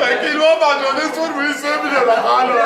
Lakini wabantwana esifundweni semile lakhalo